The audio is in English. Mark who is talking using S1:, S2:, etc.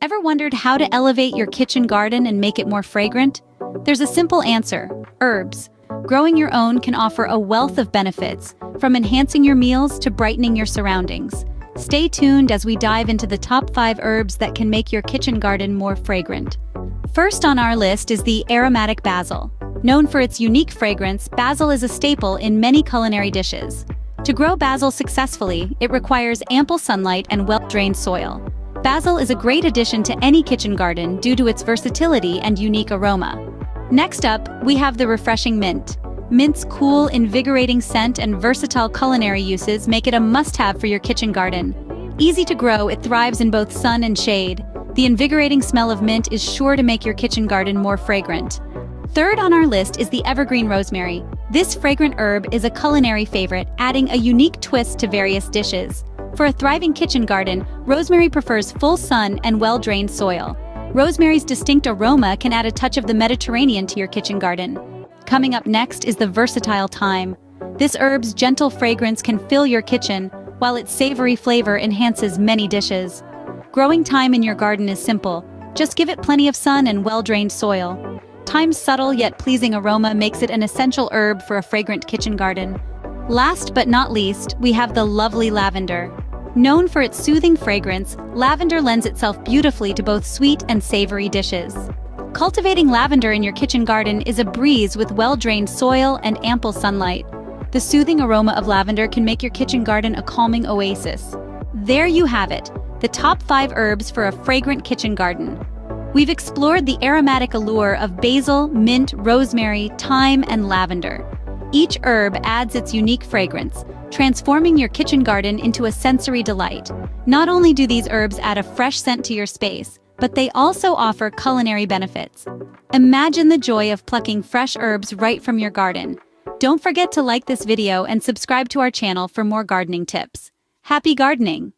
S1: Ever wondered how to elevate your kitchen garden and make it more fragrant? There's a simple answer herbs. Growing your own can offer a wealth of benefits, from enhancing your meals to brightening your surroundings. Stay tuned as we dive into the top 5 herbs that can make your kitchen garden more fragrant. First on our list is the aromatic basil. Known for its unique fragrance, basil is a staple in many culinary dishes. To grow basil successfully, it requires ample sunlight and well-drained soil. Basil is a great addition to any kitchen garden due to its versatility and unique aroma. Next up, we have the refreshing mint. Mint's cool, invigorating scent and versatile culinary uses make it a must-have for your kitchen garden. Easy to grow, it thrives in both sun and shade. The invigorating smell of mint is sure to make your kitchen garden more fragrant. Third on our list is the evergreen rosemary. This fragrant herb is a culinary favorite, adding a unique twist to various dishes. For a thriving kitchen garden, rosemary prefers full sun and well-drained soil. Rosemary's distinct aroma can add a touch of the Mediterranean to your kitchen garden. Coming up next is the versatile thyme. This herb's gentle fragrance can fill your kitchen, while its savory flavor enhances many dishes. Growing thyme in your garden is simple. Just give it plenty of sun and well-drained soil. Thyme's subtle yet pleasing aroma makes it an essential herb for a fragrant kitchen garden. Last but not least, we have the lovely lavender. Known for its soothing fragrance, lavender lends itself beautifully to both sweet and savory dishes. Cultivating lavender in your kitchen garden is a breeze with well-drained soil and ample sunlight. The soothing aroma of lavender can make your kitchen garden a calming oasis. There you have it, the top 5 herbs for a fragrant kitchen garden. We've explored the aromatic allure of basil, mint, rosemary, thyme, and lavender. Each herb adds its unique fragrance, transforming your kitchen garden into a sensory delight. Not only do these herbs add a fresh scent to your space, but they also offer culinary benefits. Imagine the joy of plucking fresh herbs right from your garden. Don't forget to like this video and subscribe to our channel for more gardening tips. Happy gardening!